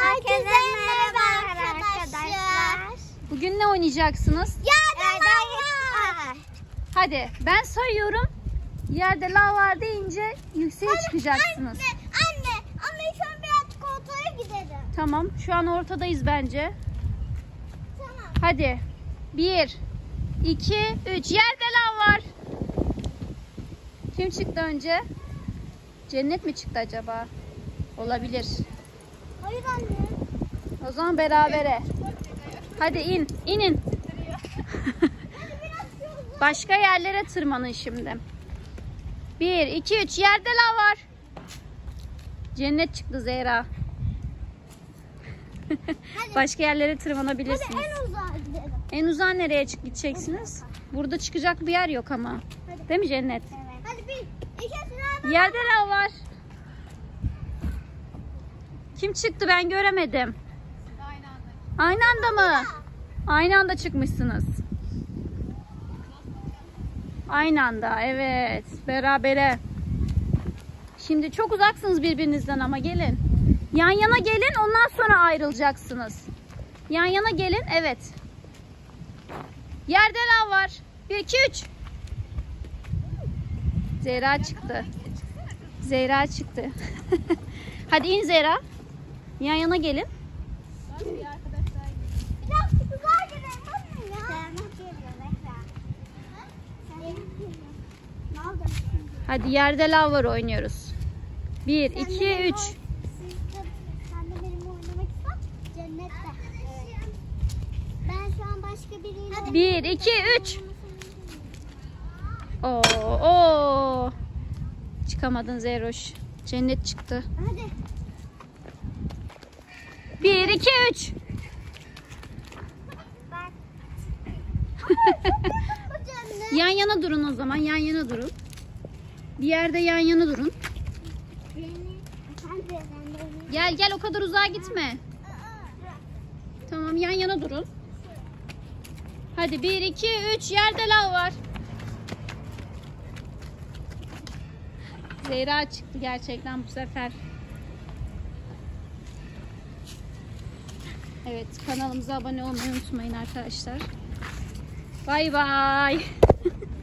Herkese merhaba arkadaşlar. Bugün ne oynayacaksınız? Yerde var. Hadi ben sayıyorum. Yerde lav var deyince yükseğe çıkacaksınız. Anne, anne, anne şu an biraz koltuğa gidelim. Tamam. Şu an ortadayız bence. Tamam. Hadi. Bir, iki, üç. Yerde lav var. Kim çıktı önce? Cennet mi çıktı acaba? Olabilir. Hayır anne. O zaman berabere. Hadi in, inin. Başka yerlere tırmanın şimdi. Bir, iki, üç. Yerde lav var. Cennet çıktı Zehra. Başka yerlere tırmanabilirsiniz. Hadi en uzağa gidelim. En uzağa nereye çık gideceksiniz? Burada çıkacak bir yer yok ama. Hadi. Değil mi Cennet? Evet. Hadi bir, iki, Yerde lav var. Kim çıktı ben göremedim. Aynı anda mı? Aynı anda çıkmışsınız. Aynı anda evet. Berabere. Şimdi çok uzaksınız birbirinizden ama gelin. Yan yana gelin ondan sonra ayrılacaksınız. Yan yana gelin evet. Yerde lav var. 1 2 3. Zehra çıktı. Zehra çıktı. Hadi in Zehra. Yan yana gelin. Hadi yerde lav var oynuyoruz. 1 Sen de 2 benimle 3. oyn- Sen de benimle oynamak ister? Cennette. Ben şu an başka biriyle... 1 2 3. Oo, oo. Çıkamadın Zehroş. Cennet çıktı. Hadi. 1 2 3. Bak. Bu cennet. Yan yana durun o zaman. Yan yana durun. Bir yerde yan yana durun. Gel gel o kadar uzağa gitme. Tamam yan yana durun. Hadi 1 2 3 yerde lav var. Zehra çıktı gerçekten bu sefer. Evet kanalımıza abone olmayı unutmayın arkadaşlar. Bay bay.